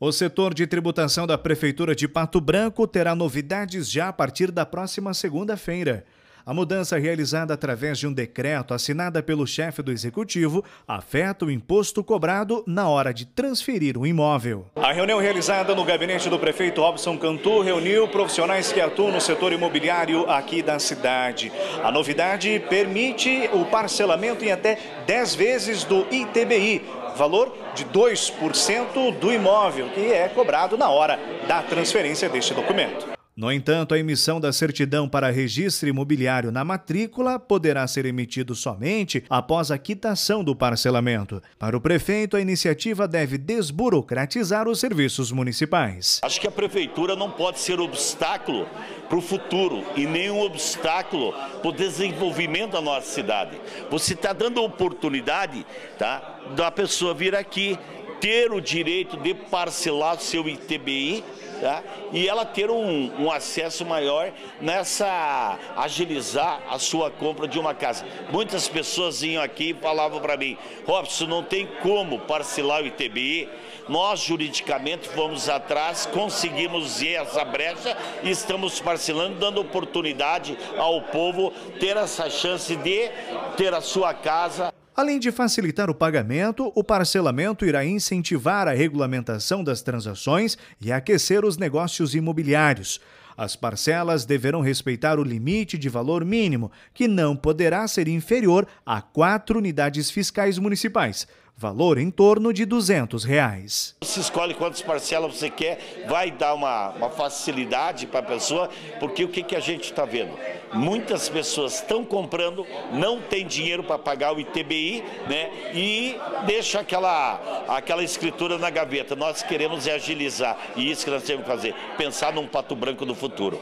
O setor de tributação da Prefeitura de Pato Branco terá novidades já a partir da próxima segunda-feira. A mudança realizada através de um decreto assinada pelo chefe do executivo afeta o imposto cobrado na hora de transferir um imóvel. A reunião realizada no gabinete do prefeito Robson Cantu reuniu profissionais que atuam no setor imobiliário aqui da cidade. A novidade permite o parcelamento em até 10 vezes do ITBI, valor de 2% do imóvel, que é cobrado na hora da transferência deste documento. No entanto, a emissão da certidão para registro imobiliário na matrícula poderá ser emitido somente após a quitação do parcelamento. Para o prefeito, a iniciativa deve desburocratizar os serviços municipais. Acho que a prefeitura não pode ser obstáculo para o futuro e nenhum obstáculo para o desenvolvimento da nossa cidade. Você está dando oportunidade tá, da pessoa vir aqui, ter o direito de parcelar seu ITBI tá? e ela ter um, um, acesso maior nessa agilizar a sua compra de uma casa. Muitas pessoas vinham aqui e falavam para mim, Robson, não tem como parcelar o ITBI. Nós juridicamente fomos atrás, conseguimos ir essa brecha e estamos parcelando, dando oportunidade ao povo ter essa chance de ter a sua casa. Além de facilitar o pagamento, o parcelamento irá incentivar a regulamentação das transações e aquecer os negócios imobiliários. As parcelas deverão respeitar o limite de valor mínimo, que não poderá ser inferior a quatro unidades fiscais municipais, valor em torno de 200 reais. Você escolhe quantas parcelas você quer, vai dar uma, uma facilidade para a pessoa, porque o que, que a gente está vendo? Muitas pessoas estão comprando, não tem dinheiro para pagar o ITBI, né? E deixa aquela, aquela escritura na gaveta. Nós queremos agilizar, e isso que nós temos que fazer, pensar num pato branco do futuro.